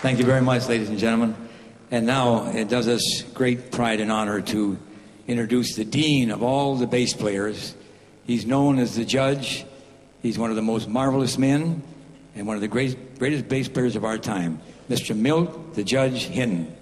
Thank you very much, ladies and gentlemen. And now it does us great pride and honor to introduce the dean of all the bass players. He's known as the judge. He's one of the most marvelous men and one of the great, greatest bass players of our time, Mr. Milt, the Judge Hinton.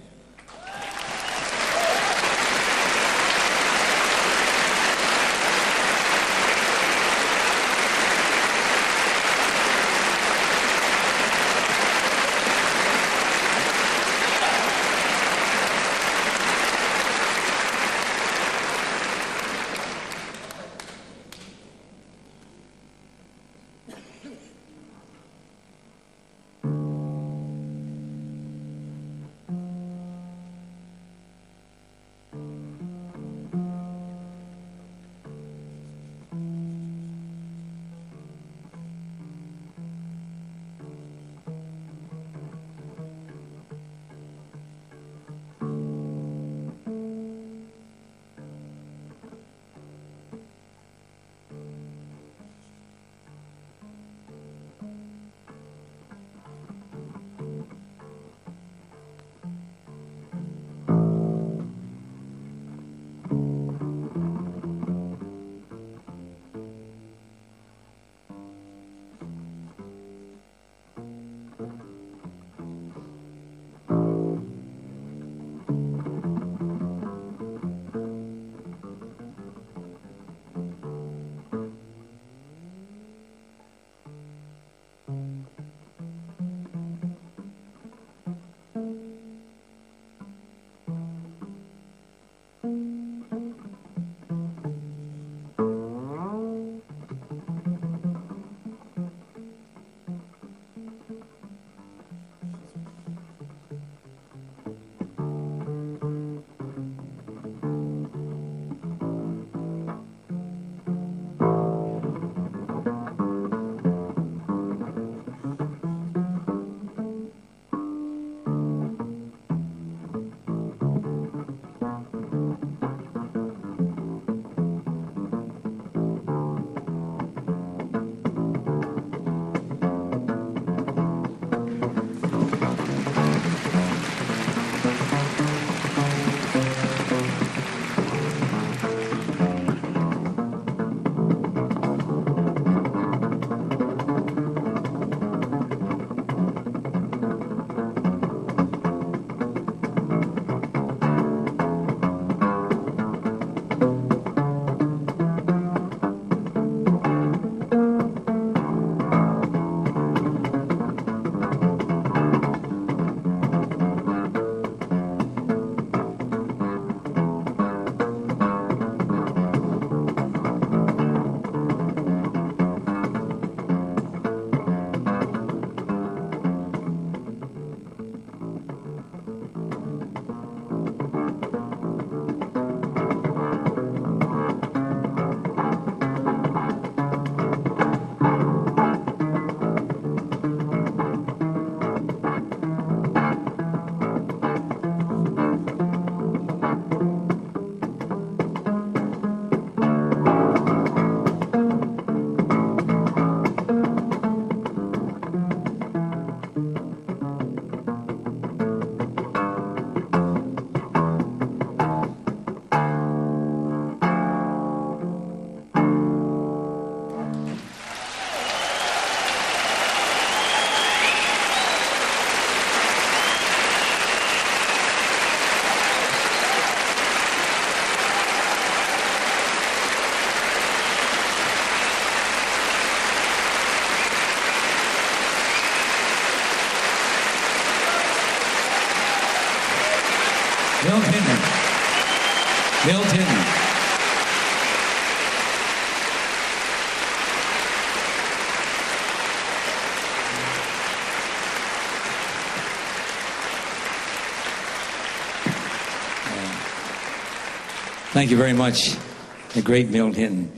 Milt Hinton. Milt Hinton. Thank you very much, the great Milt Hinton.